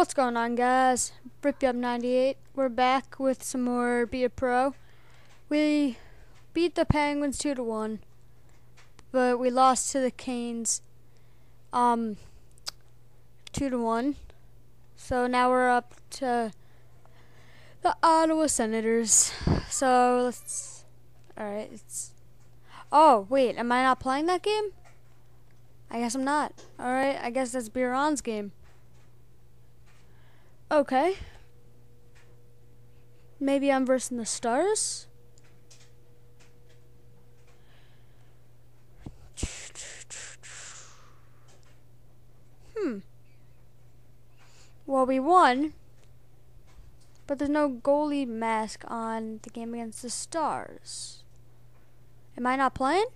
What's going on, guys? Ripuup98. We're back with some more Be a Pro. We beat the Penguins 2 to 1, but we lost to the Canes um 2 to 1. So now we're up to the Ottawa Senators. So let's Alright, it's Oh, wait, am I not playing that game? I guess I'm not. Alright, I guess that's Biron's game. Okay. Maybe I'm versing the stars? Hmm. Well, we won. But there's no goalie mask on the game against the stars. Am I not playing?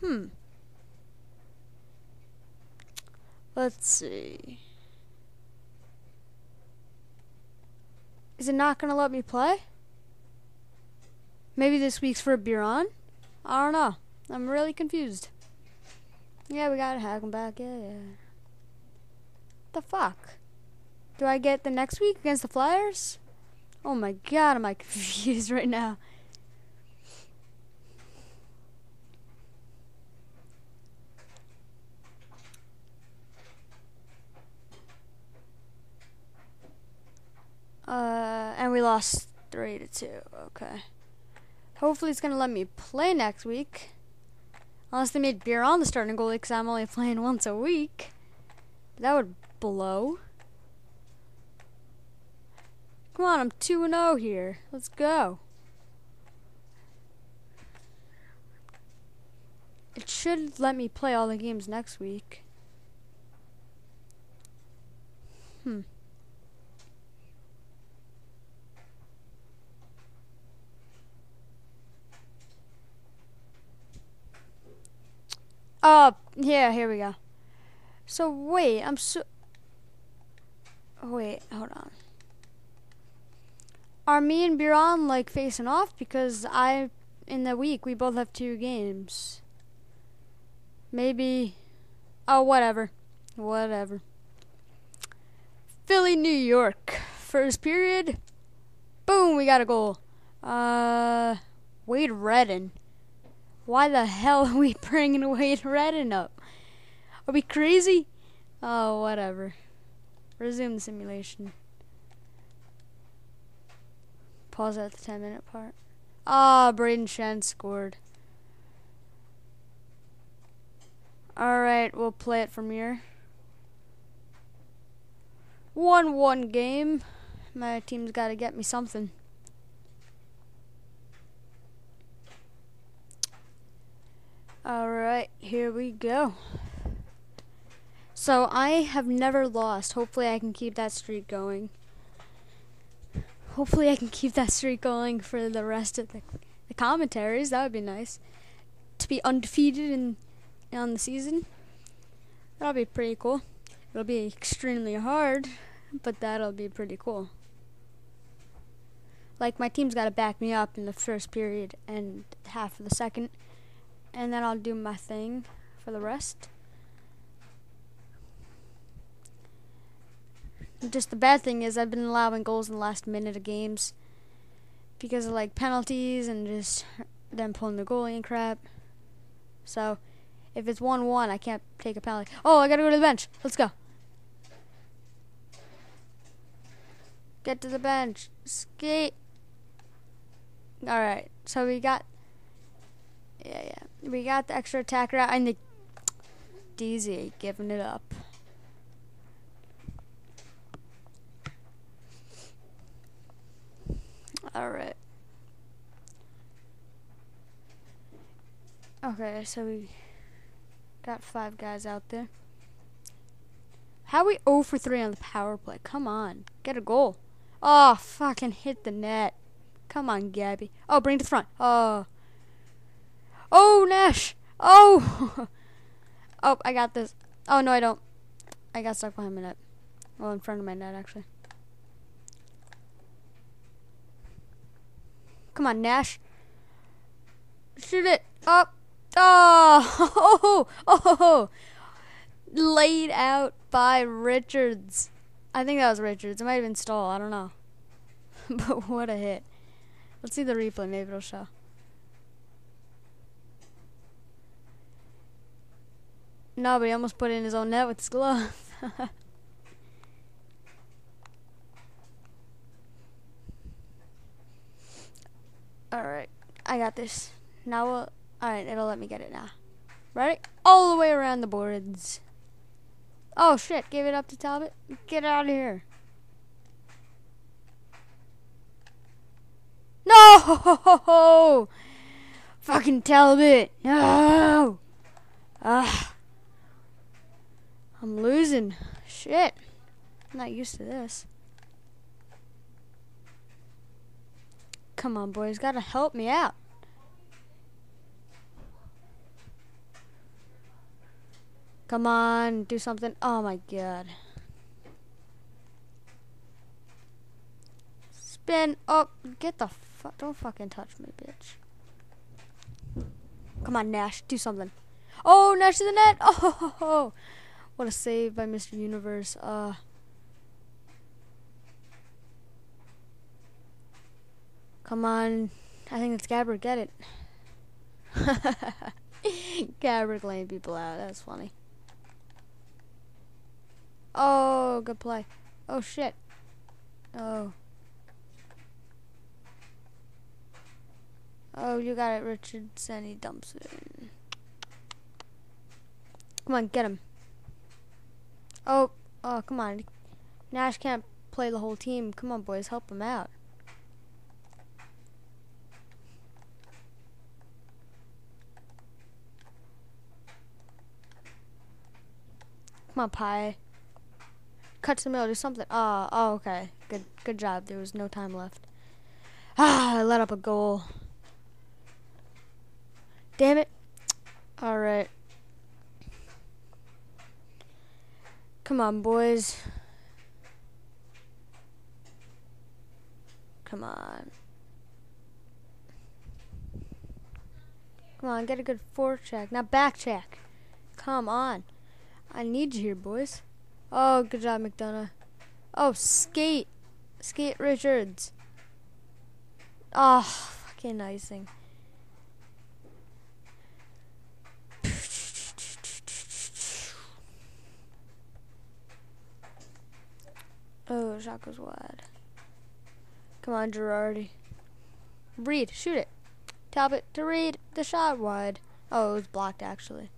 Hmm. Let's see. Is it not going to let me play? Maybe this week's for Biron? I don't know. I'm really confused. Yeah, we gotta hack him back. Yeah, yeah. The fuck? Do I get the next week against the Flyers? Oh my god, am I confused right now? Uh, and we lost three to two. Okay. Hopefully, it's gonna let me play next week. Unless they made Biron the starting goalie, because I'm only playing once a week. That would blow. Come on, I'm 2 and 0 here. Let's go. It should let me play all the games next week. Hmm. Uh, yeah, here we go. So, wait, I'm so... Wait, hold on. Are me and Biron, like, facing off? Because I, in the week, we both have two games. Maybe... Oh, whatever. Whatever. Philly, New York. First period. Boom, we got a goal. Uh, Wade Redden. Why the hell are we bringing Wade Redden up? Are we crazy? Oh, whatever. Resume the simulation. Pause at the 10 minute part. Ah, oh, Brayden Schenn scored. Alright, we'll play it from here. 1 1 game. My team's got to get me something. Alright, here we go. So I have never lost. Hopefully I can keep that streak going. Hopefully I can keep that streak going for the rest of the, the commentaries. That would be nice. To be undefeated in on the season. That'll be pretty cool. It'll be extremely hard, but that'll be pretty cool. Like my team's got to back me up in the first period and half of the second and then I'll do my thing for the rest. Just the bad thing is I've been allowing goals in the last minute of games because of like penalties and just them pulling the goalie and crap. So if it's 1 1, I can't take a penalty. Oh, I gotta go to the bench. Let's go. Get to the bench. Skate. Alright, so we got. Yeah, yeah. We got the extra attacker out, and the DZ giving it up. Alright. Okay, so we got five guys out there. How we 0 for 3 on the power play? Come on. Get a goal. Oh, fucking hit the net. Come on, Gabby. Oh, bring it to the front. Oh. Oh, Oh! oh, I got this. Oh, no, I don't. I got stuck behind my net. Well, in front of my net, actually. Come on, Nash. Shoot it. Up. Oh! Oh! Oh! Laid out by Richards. I think that was Richards. It might have been Staal. I don't know. but what a hit. Let's see the replay. Maybe it'll show. No, but he almost put it in his own net with his glove. Alright, I got this. Now we'll... Alright, it'll let me get it now. Ready? All the way around the boards. Oh shit, give it up to Talbot. Get out of here. No! Fucking Talbot. No! Ah. I'm losing. Shit. I'm not used to this. Come on, boys. Gotta help me out. Come on, do something. Oh my god. Spin up. Get the fuck. Don't fucking touch me, bitch. Come on, Nash. Do something. Oh, Nash to the net. Oh, what a save by Mr. Universe. Uh. Come on. I think it's Gabbard. Get it. Gabbard laying people out. That's funny. Oh, good play. Oh, shit. Oh. Oh, you got it, Richardson. He dumps it. Come on, get him. Oh, oh, come on. Nash can't play the whole team. Come on, boys, help him out. Come on, Pie. Cut to the middle, do something. Oh, oh, okay. Good, good job. There was no time left. Ah, I let up a goal. Damn it. All right. Come on, boys. Come on. Come on, get a good forecheck. Now back check. Come on. I need you here, boys. Oh, good job, McDonagh. Oh, skate. Skate Richards. Oh, fucking icing. Oh, shot goes wide. Come on, Girardi. Read, shoot it. Talbot to Read. The shot wide. Oh, it was blocked, actually.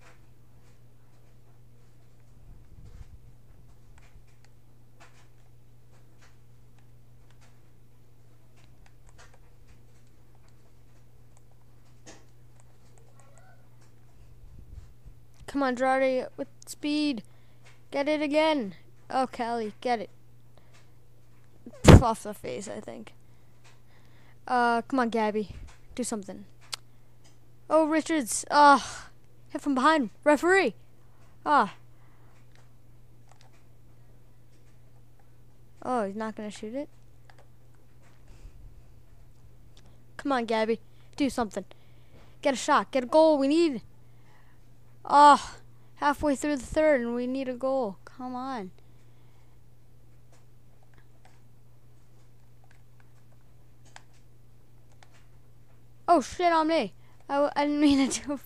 Come on, Girardi, with speed. Get it again. Oh, Kelly, get it. Off the face, I think. Uh, come on, Gabby. Do something. Oh, Richards. Ah, hit from behind. Referee. Ah. Oh, he's not going to shoot it? Come on, Gabby. Do something. Get a shot. Get a goal. We need Oh, halfway through the third and we need a goal. Come on. Oh, shit on me. I, I didn't mean to do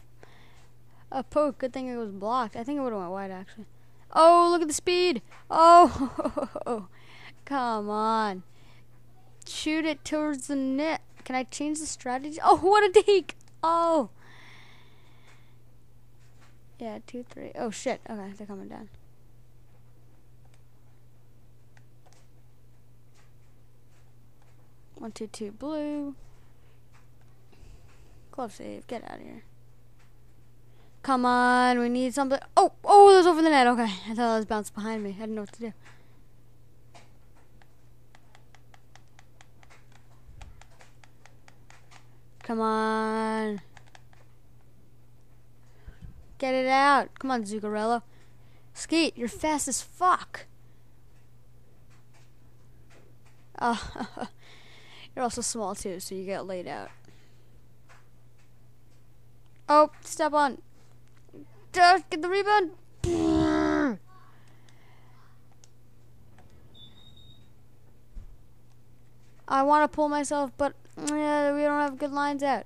a poke. Good thing it was blocked. I think it would have went wide, actually. Oh, look at the speed. Oh, come on. Shoot it towards the net. Can I change the strategy? Oh, what a deke. Oh. Yeah, two, three. Oh shit. Okay, they're coming down. One, two, two, blue. Glove save. Get out of here. Come on, we need something. Oh, oh, it was over the net. Okay, I thought it was bounced behind me. I didn't know what to do. Come on. Get it out. Come on, Zuccarello. Skate, you're fast as fuck. Oh, you're also small too, so you get laid out. Oh, step on. Just get the rebound. I want to pull myself, but yeah, we don't have good lines out.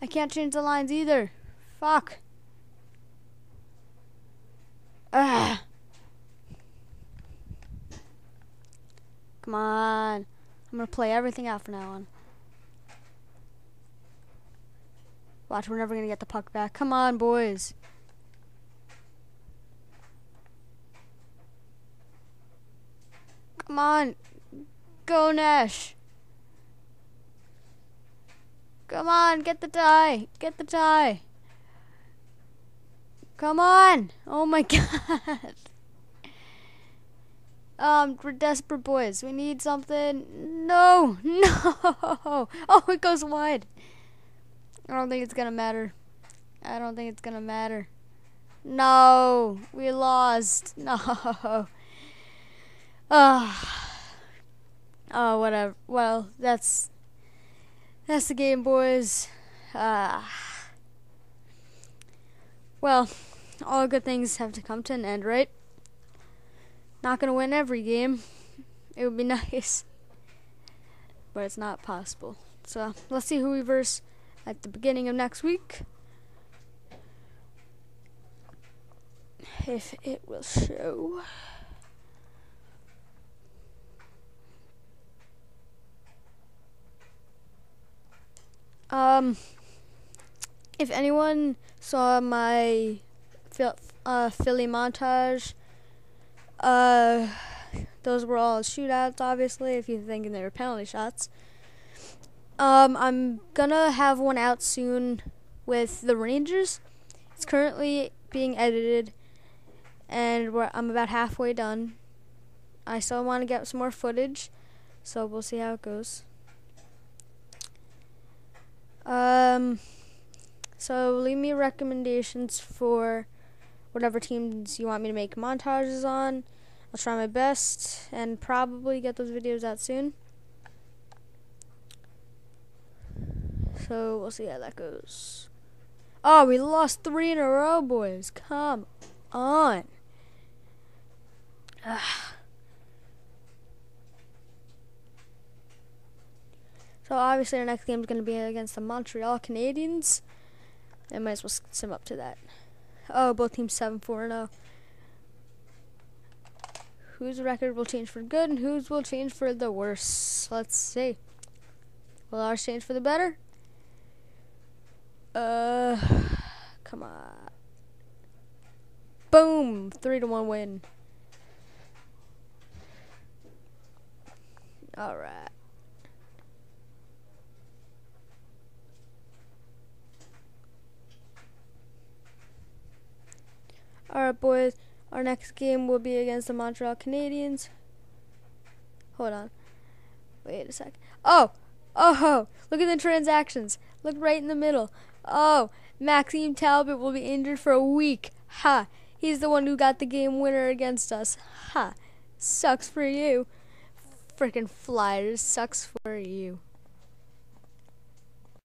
I can't change the lines either. Fuck. Ugh. Come on. I'm going to play everything out from now on. Watch, we're never gonna get the puck back. Come on, boys. Come on. Go, Nash. Come on, get the tie. Get the tie. Come on. Oh my god. Um, we're desperate boys. We need something. No, no. Oh, it goes wide. I don't think it's gonna matter. I don't think it's gonna matter. No, we lost. No. Oh. Oh, whatever. Well, that's that's the game, boys. Uh, well, all good things have to come to an end, right? Not gonna win every game. It would be nice, but it's not possible. So let's see who we verse at the beginning of next week. If it will show. Um, if anyone saw my uh, Philly montage, uh, those were all shootouts, obviously, if you're thinking they were penalty shots. Um, I'm gonna have one out soon with the Rangers. It's currently being edited, and I'm about halfway done. I still want to get some more footage, so we'll see how it goes. Um, so leave me recommendations for whatever teams you want me to make montages on. I'll try my best and probably get those videos out soon. So we'll see how that goes. Oh, we lost three in a row, boys. Come on. Ugh. So obviously our next game is going to be against the Montreal Canadiens. I might as well sim up to that. Oh, both teams 7-4-0. Whose record will change for good and whose will change for the worse? Let's see. Will ours change for the better? Uh, come on. Boom! 3 to 1 win. Alright. Alright, boys. Our next game will be against the Montreal Canadiens. Hold on. Wait a sec. Oh! Oh! Look at the transactions. Look right in the middle. Oh! Maxime Talbot will be injured for a week. Ha! He's the one who got the game winner against us. Ha! Sucks for you. Freaking Flyers. Sucks for you.